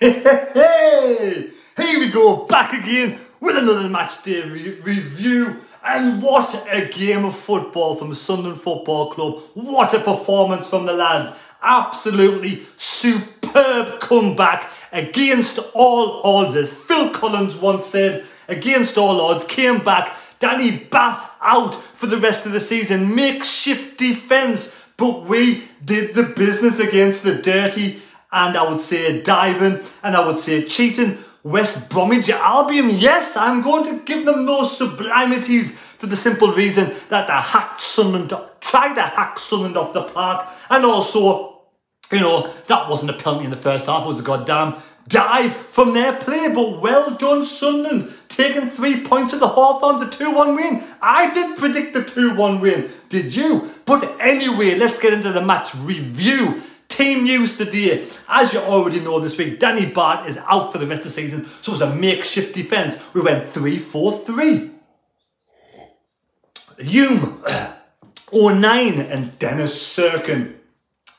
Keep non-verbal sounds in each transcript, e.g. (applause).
Hey, here we go, back again with another match day re review. And what a game of football from Sunderland Football Club. What a performance from the lads. Absolutely superb comeback against all odds. As Phil Collins once said, against all odds, came back. Danny Batth out for the rest of the season. Makeshift defence. But we did the business against the dirty and I would say diving and I would say cheating. West Bromwich Albion, yes, I'm going to give them those sublimities for the simple reason that they hacked Sunderland, tried to hack Sunderland off the park, and also, you know, that wasn't a penalty in the first half, it was a goddamn dive from their play, but well done Sunderland, taking three points at the Hawthorns, a 2-1 win. I did predict the 2-1 win, did you? But anyway, let's get into the match review. Team news today. As you already know this week, Danny Batth is out for the rest of the season, so it was a makeshift defence. We went 3-4-3. Hume, (clears throat) oh O'Nien and Dennis Cirkin.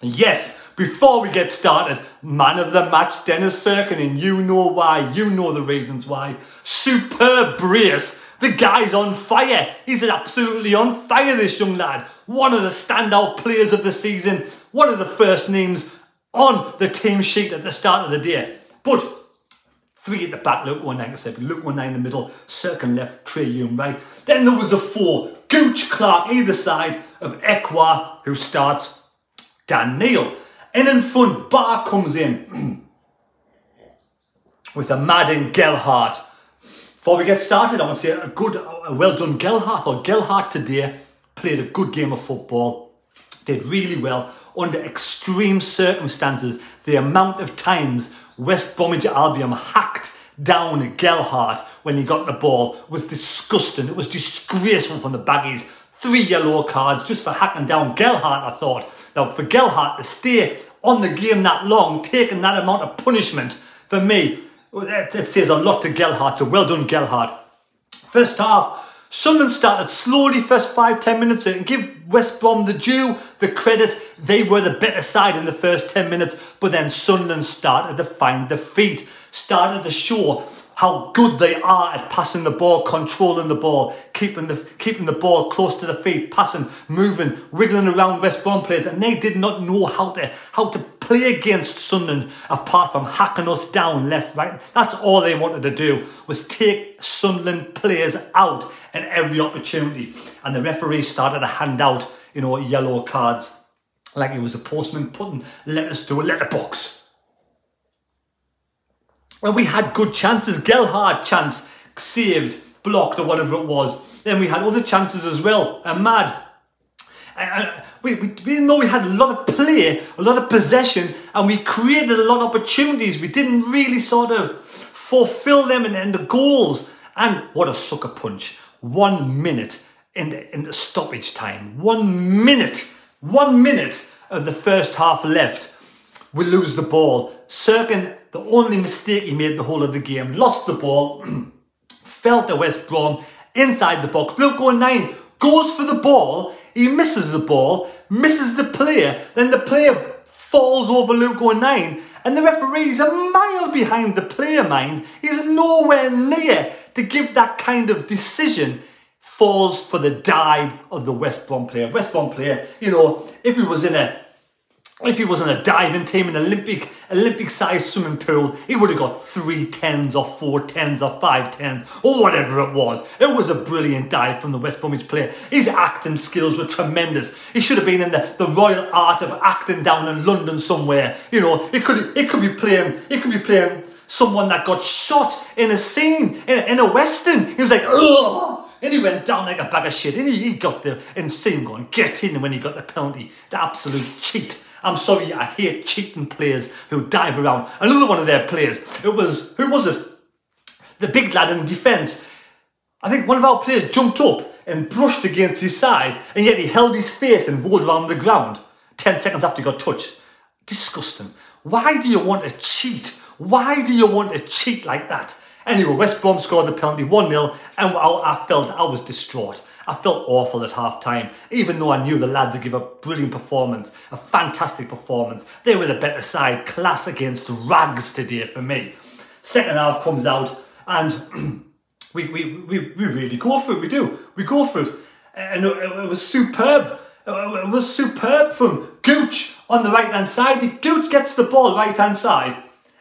Yes, before we get started, man of the match, Dennis Cirkin, and you know why, you know the reasons why. Superb brace. The guy's on fire. He's absolutely on fire, this young lad. One of the standout players of the season one of the first names on the team sheet at the start of the day. But three at the back, Luke 197, Luke O'Nien in the middle, Cirkin left, Trai Hume right. Then there was the four, Gooch Clarke either side of Ekwah, who starts, Dan Neil. And in front, Ba comes in (clears throat) with Amad and Gelhardt. Before we get started, I want to say a good, a well done Gelhardt, or Gelhardt today played a good game of football, did really well, under extreme circumstances, the amount of times West Bromwich Albion hacked down Gelhardt when he got the ball was disgusting. It was disgraceful from the baggies. Three yellow cards just for hacking down Gelhardt, I thought. Now, for Gelhardt to stay on the game that long, taking that amount of punishment, for me, it says a lot to Gelhardt, so well done, Gelhardt. First half, Sunderland started slowly first five, ten minutes and give West Brom the due, the credit. They were the better side in the first 10 minutes, but then Sunderland started to find the feet, started to show how good they are at passing the ball, controlling the ball, keeping the keeping the ball close to the feet, passing, moving, wiggling around West Brom players, and they did not know how to how to play against Sunderland apart from hacking us down left, right. That's all they wanted to do was take Sunderland players out at every opportunity, and the referee started to hand out you know yellow cards like it was a postman putting letters to a letterbox. Well, we had good chances. Gelhardt chance saved, blocked, or whatever it was. Then we had other chances as well. And mad. We, we, even though we had a lot of play, a lot of possession, and we created a lot of opportunities, we didn't really sort of fulfill them and, in the goals. And what a sucker punch. One minute in the, in the stoppage time. One minute. One minute of the first half left. We lose the ball. Cirkin the only mistake he made the whole of the game. Lost the ball, (clears throat) fell to West Brom, inside the box. Luke O'Nien goes for the ball, he misses the ball, misses the player, then the player falls over Luke O'Nien and the referee's a mile behind the player, mind. He's nowhere near to give that kind of decision falls for the dive of the West Brom player. West Brom player, you know, if he was in a if he was in a diving team, an Olympic Olympic sized swimming pool, he would have got three tens or four tens or five tens or whatever it was. It was a brilliant dive from the West Bromwich player. His acting skills were tremendous. He should have been in the, the Royal Art of Acting down in London somewhere. You know, he could he could be playing he could be playing someone that got shot in a scene in a, in a western. He was like, ugh. And he went down like a bag of shit. And he, he got there and see going, get in when he got the penalty. The absolute cheat. I'm sorry, I hate cheating players who dive around. Another one of their players, it was, who was it? The big lad in defence. I think one of our players jumped up and brushed against his side, and yet he held his face and rolled around the ground 10 seconds after he got touched. Disgusting. Why do you want to cheat? Why do you want to cheat like that? Anyway, West Brom scored the penalty 1 0, and I, I felt I was distraught. I felt awful at half time, even though I knew the lads would give a brilliant performance, a fantastic performance. They were the better side, class against rags today for me. Second half comes out and (clears throat) we, we, we, we really go for it, we do. We go for it. And it, was superb. It was superb from Gooch on the right hand side. The Gooch gets the ball right hand side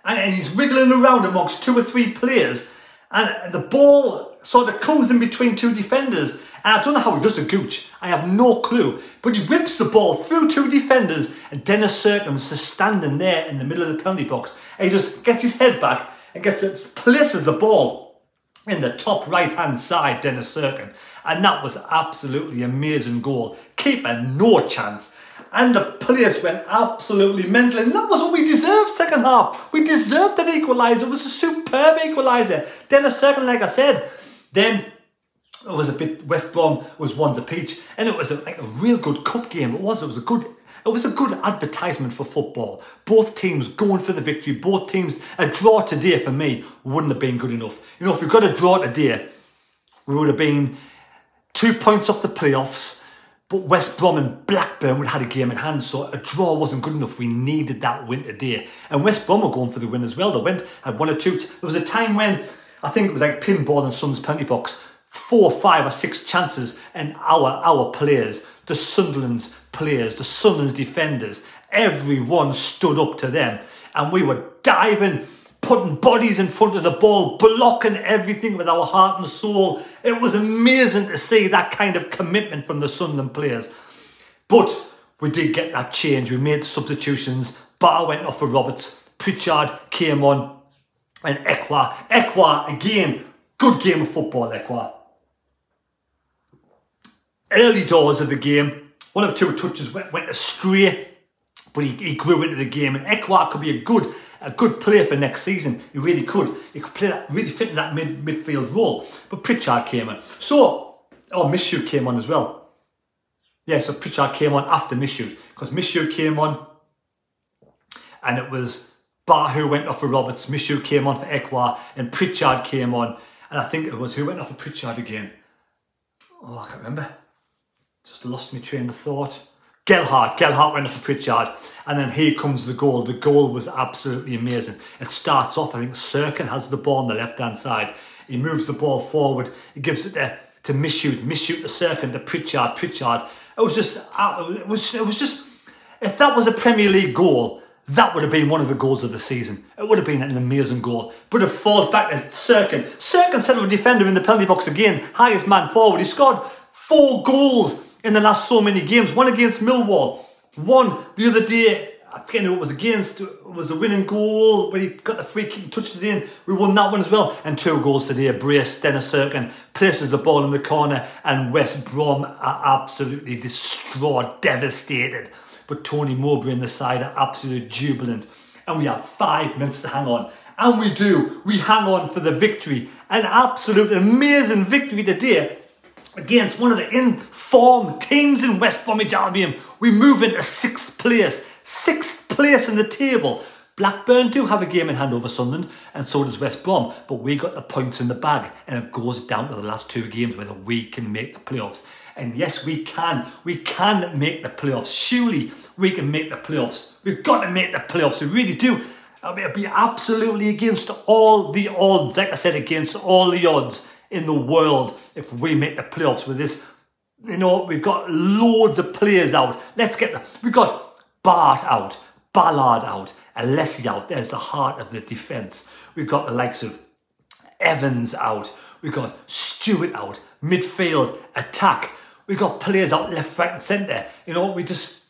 and he's wiggling around amongst two or three players and the ball sort of comes in between two defenders and I don't know how he does a gooch. I have no clue. But he whips the ball through two defenders and Dennis Cirkins is standing there in the middle of the penalty box. And he just gets his head back and gets it, places the ball in the top right hand side, Dennis Cirkin. And that was absolutely amazing goal. Keeper no chance. And the players went absolutely mental. And that was what we deserved second half. We deserved an equaliser. It was a superb equaliser. Dennis Cirkin, like I said, then it was a bit West Brom was one to peach, and it was a, like a real good cup game. It was. It was a good. It was a good advertisement for football. Both teams going for the victory. Both teams a draw today for me wouldn't have been good enough. You know, if we got a draw today, we would have been two points off the playoffs. But West Brom and Blackburn would have had a game in hand, so a draw wasn't good enough. We needed that win today. And West Brom were going for the win as well. They went, had one or two. There was a time when I think it was like pinball and Sun's penalty box four, five or six chances and our, our players, the Sunderland's players, the Sunderland's defenders, everyone stood up to them and we were diving, putting bodies in front of the ball, blocking everything with our heart and soul. It was amazing to see that kind of commitment from the Sunderland players. But we did get that change. We made the substitutions. Ba went off for Roberts. Pritchard came on. And Ekwah. Ekwah, again, good game of football, Ekwah early doors of the game, one of two touches went, went astray, but he, he grew into the game. And Ekwah could be a good a good player for next season. He really could. He could play that, really fit in that mid, midfield role. But Pritchard came on. So, oh, Michut came on as well. Yeah, so Pritchard came on after Michut because Michut came on and it was Ba who went off for Roberts, Michut came on for Ekwah and Pritchard came on. And I think it was who went off for Pritchard again? Oh, I can't remember. Just lost my train of thought. Gelhardt, Gelhardt went up for Pritchard, and then here comes the goal. The goal was absolutely amazing. It starts off, I think Cirkin has the ball on the left-hand side. He moves the ball forward. He gives it to, to Michut, Michut to Cirkin, to Pritchard, Pritchard. It was just, uh, it was, it was just, if that was a Premier League goal, that would have been one of the goals of the season. It would have been an amazing goal. But it falls back to Cirkin. Cirkin set up a defender in the penalty box again, highest man forward. He scored four goals in the last so many games. One against Millwall, one the other day, I forget who it was against, it was a winning goal when he got the free kick touched it in. We won that one as well. And two goals today. Brace, Dennis Cirkin places the ball in the corner and West Brom are absolutely distraught, devastated. But Tony Mowbray and the side are absolutely jubilant. And we have five minutes to hang on. And we do. We hang on for the victory. An absolute amazing victory today against one of the informed teams in West Bromwich Albion. We move into sixth place, sixth place in the table. Blackburn do have a game in hand over Sunderland, and so does West Brom, but we got the points in the bag, and it goes down to the last two games whether we can make the playoffs. And yes, we can. We can make the playoffs. Surely we can make the playoffs. We've got to make the playoffs. We really do. It'll be absolutely against all the odds. Like I said, against all the odds in the world if we make the playoffs with this. You know, we've got loads of players out. Let's get them. We've got Batth out, Ballard out, Alese out. There's the heart of the defence. We've got the likes of Evans out. We've got Stewart out, midfield, attack. We've got players out left, right, and centre. You know, we just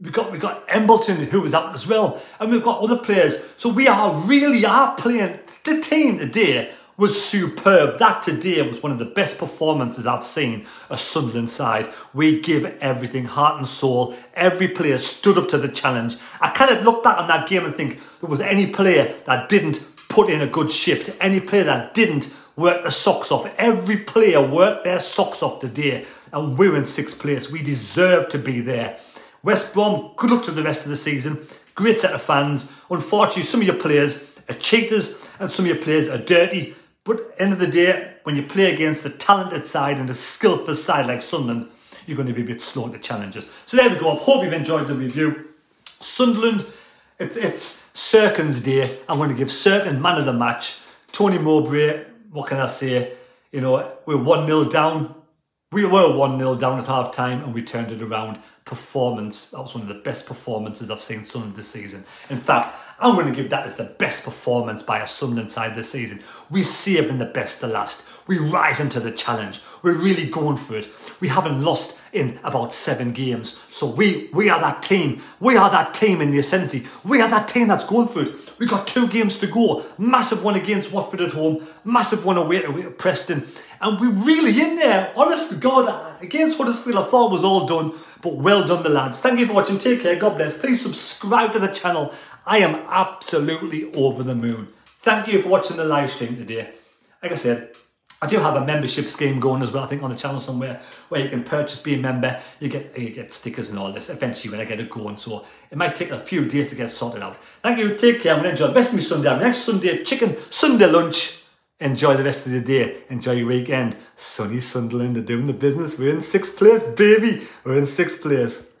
we got we got Embleton who was out as well, and we've got other players. So we are really are playing the team today was superb. That today was one of the best performances I've seen a Sunderland side. We give everything, heart and soul. Every player stood up to the challenge. I kind of look back on that game and think there was any player that didn't put in a good shift, any player that didn't work the socks off. Every player worked their socks off today and we're in sixth place. We deserve to be there. West Brom, good luck to the rest of the season. Great set of fans. Unfortunately, some of your players are cheaters and some of your players are dirty. But end of the day, when you play against a talented side and a skillful side like Sunderland, you're going to be a bit slow to challenges. So there we go. I hope you've enjoyed the review. Sunderland, it, it's Cirkin's day. I'm going to give Cirkin man of the match. Tony Mowbray, what can I say? You know, we're 1 0 down. We were 1 0 down at half time and we turned it around. Performance, that was one of the best performances I've seen Sunderland this season. In fact, I'm going to give that as the best performance by a Sunderland side this season. We save in the best to last. We rise into the challenge. We're really going for it. We haven't lost in about seven games. So we we are that team. We are that team in the ascendancy. We are that team that's going for it. We've got two games to go. Massive one against Watford at home. Massive one away to Preston. And we're really in there. Honest to God, against Huddersfield, I thought was all done. But well done, the lads. Thank you for watching. Take care. God bless. Please subscribe to the channel. I am absolutely over the moon. Thank you for watching the live stream today. Like I said, I do have a membership scheme going as well, I think on the channel somewhere, where you can purchase, be a member, you get you get stickers and all this eventually when I get it going. So it might take a few days to get sorted out. Thank you, take care, I'm to enjoy the rest of my Sunday. Next Sunday, chicken Sunday lunch. Enjoy the rest of the day. Enjoy your weekend. Sunny Sunderland are doing the business. We're in sixth place, baby. We're in sixth place.